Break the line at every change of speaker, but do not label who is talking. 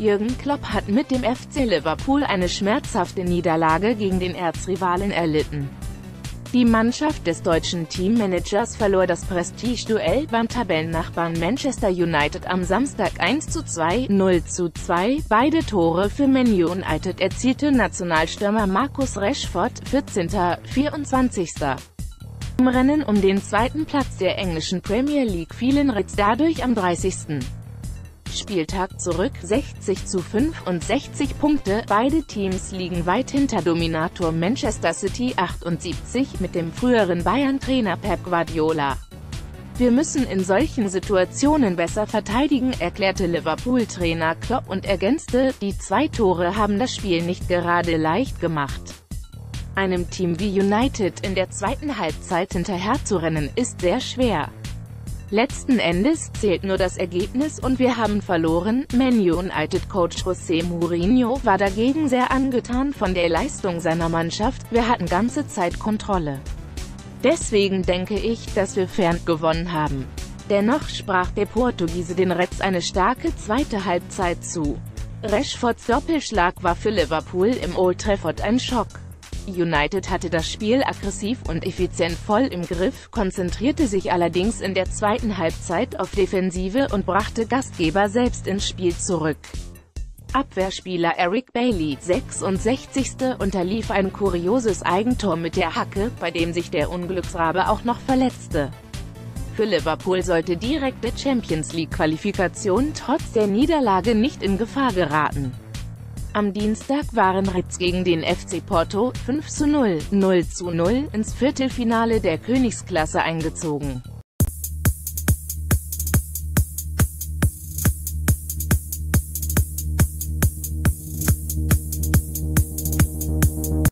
Jürgen Klopp hat mit dem FC Liverpool eine schmerzhafte Niederlage gegen den Erzrivalen erlitten. Die Mannschaft des deutschen Teammanagers verlor das Prestigeduell beim Tabellennachbarn Manchester United am Samstag 1 zu 2, 0 zu 2. Beide Tore für Man United erzielte Nationalstürmer Marcus Rashford, 14. 24. Im Rennen um den zweiten Platz der englischen Premier League fielen Ritz dadurch am 30. Spieltag zurück, 60 zu 65 Punkte. Beide Teams liegen weit hinter Dominator Manchester City 78 mit dem früheren Bayern-Trainer Pep Guardiola. Wir müssen in solchen Situationen besser verteidigen, erklärte Liverpool-Trainer Klopp und ergänzte, die zwei Tore haben das Spiel nicht gerade leicht gemacht. Einem Team wie United in der zweiten Halbzeit hinterherzurennen, ist sehr schwer. Letzten Endes zählt nur das Ergebnis und wir haben verloren. Man United-Coach José Mourinho war dagegen sehr angetan von der Leistung seiner Mannschaft, wir hatten ganze Zeit Kontrolle. Deswegen denke ich, dass wir fern gewonnen haben. Dennoch sprach der Portugiese den Reds eine starke zweite Halbzeit zu. Rashfords Doppelschlag war für Liverpool im Old Trafford ein Schock. United hatte das Spiel aggressiv und effizient voll im Griff, konzentrierte sich allerdings in der zweiten Halbzeit auf Defensive und brachte Gastgeber selbst ins Spiel zurück. Abwehrspieler Eric Bailey, 66. unterlief ein kurioses Eigentor mit der Hacke, bei dem sich der Unglücksrabe auch noch verletzte. Für Liverpool sollte direkte Champions League-Qualifikation trotz der Niederlage nicht in Gefahr geraten. Am Dienstag waren Ritz gegen den FC Porto 5 zu 0, 0 zu 0 ins Viertelfinale der Königsklasse eingezogen.